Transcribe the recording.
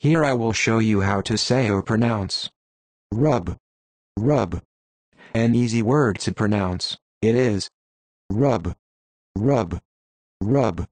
Here I will show you how to say or pronounce. Rub, rub. An easy word to pronounce, it is. Rub, rub, rub.